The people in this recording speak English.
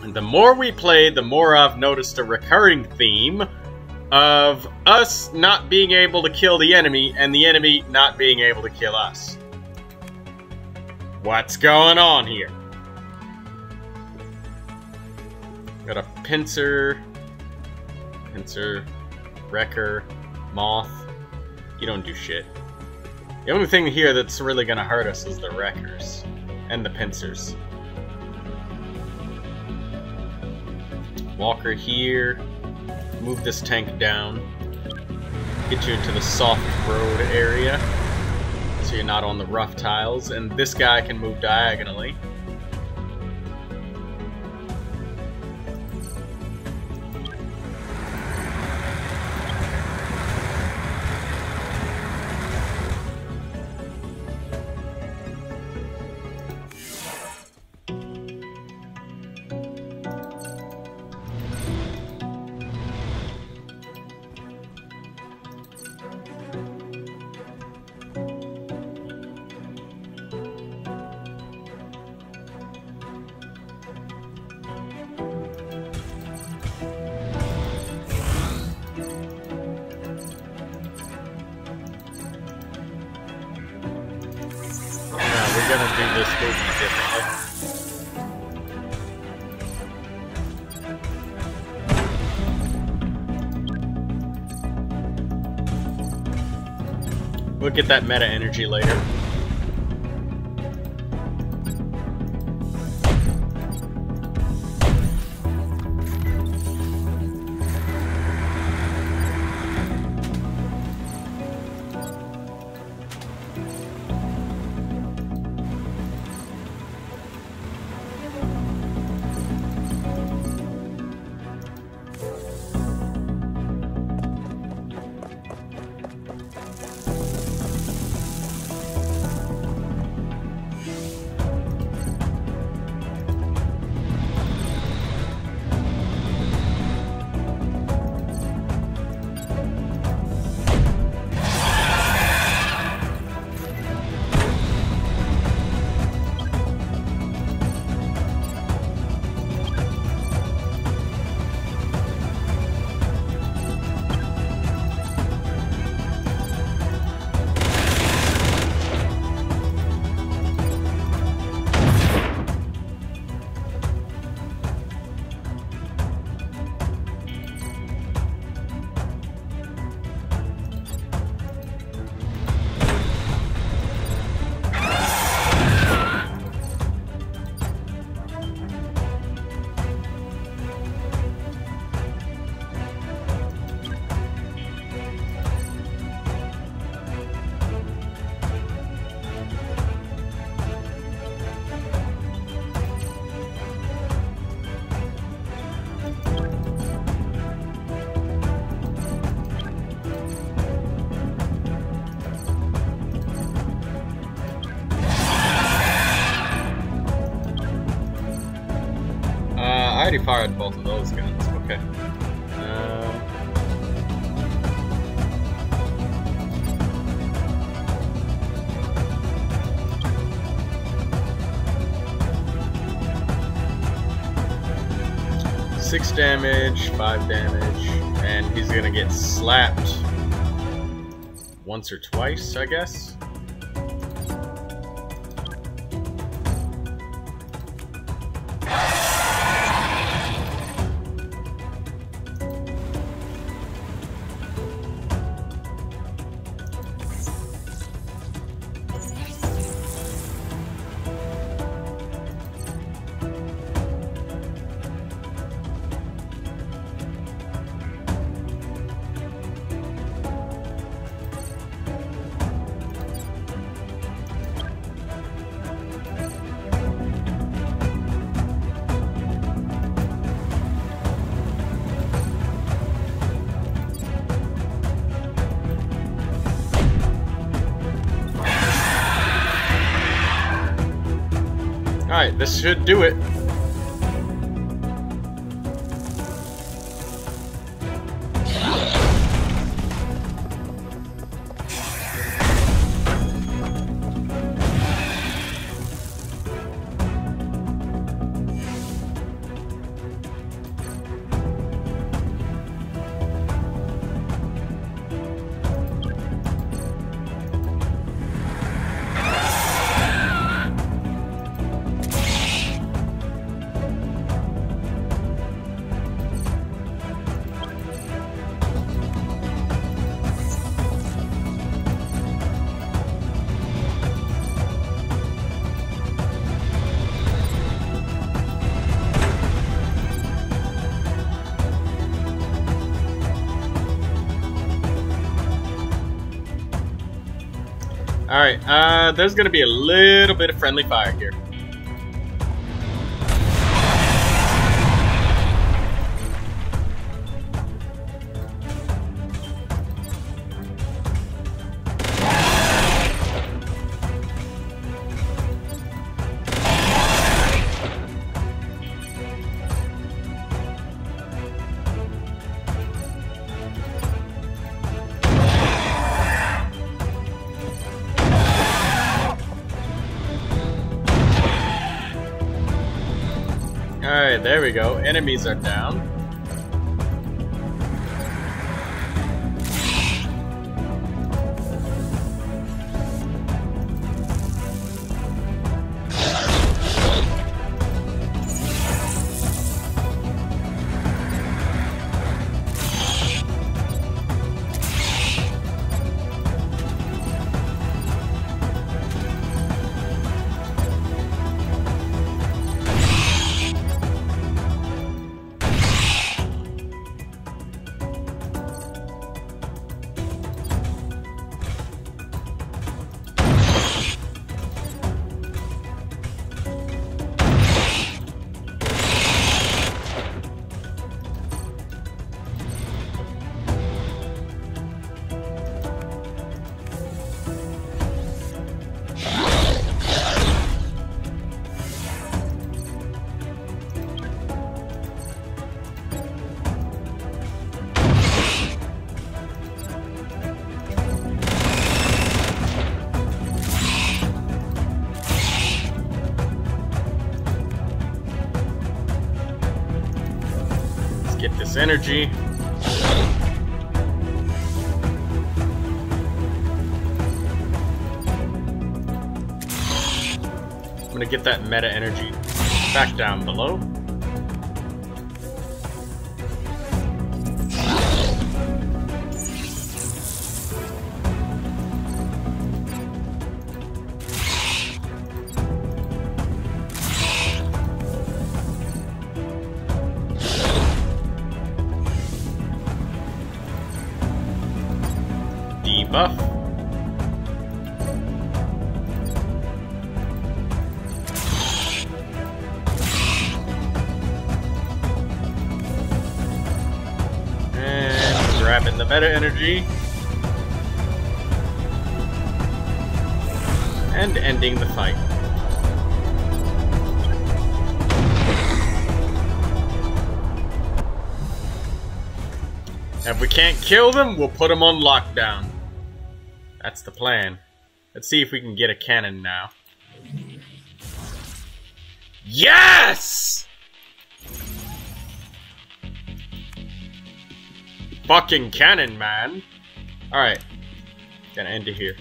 the more we play, the more I've noticed a recurring theme of us not being able to kill the enemy and the enemy not being able to kill us. What's going on here? Got a pincer, pincer, wrecker, moth. You don't do shit. The only thing here that's really gonna hurt us is the wreckers and the pincers. Walker here. Move this tank down. Get you into the soft road area. So you're not on the rough tiles. And this guy can move diagonally. Gonna do this movie differently. We'll get that meta energy later. Already fired both of those guns. Okay. Uh, six damage, five damage, and he's gonna get slapped once or twice, I guess. This should do it. Alright, uh, there's gonna be a little bit of friendly fire here. There we go. Enemies are down. Get this energy. I'm gonna get that meta energy back down below. Debuff. And grabbing the meta energy. And ending the fight. If we can't kill them, we'll put them on lockdown. That's the plan. Let's see if we can get a cannon now. Yes! Fucking cannon, man. Alright. Gonna end it here.